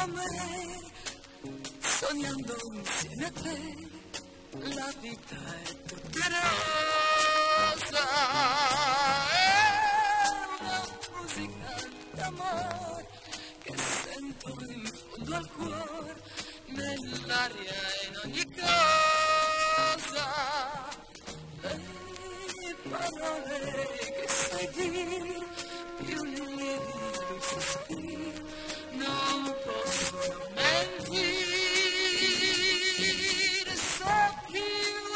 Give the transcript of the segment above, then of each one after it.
a me, sognando insieme a te, la vita è tutta rosa. È una musica d'amore che sento in fondo al cuore, nell'aria e in ogni cosa. Le parole che sai dire, più lievi dei sospiri, non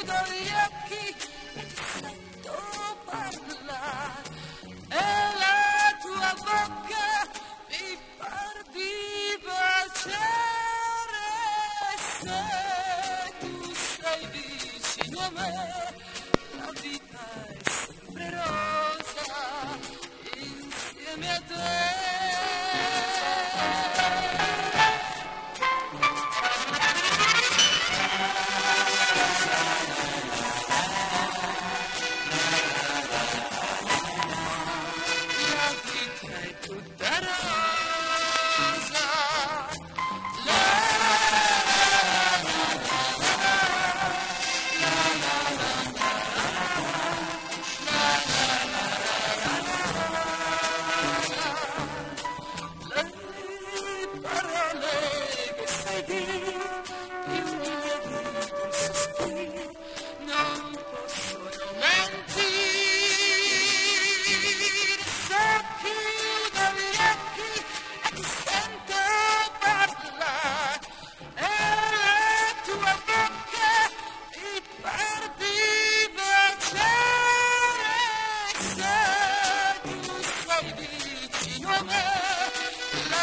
chiudo gli occhi e sento parlare, e la tua bocca mi par di baciare. Se tu sei vicino a me, la vita è sempre rosa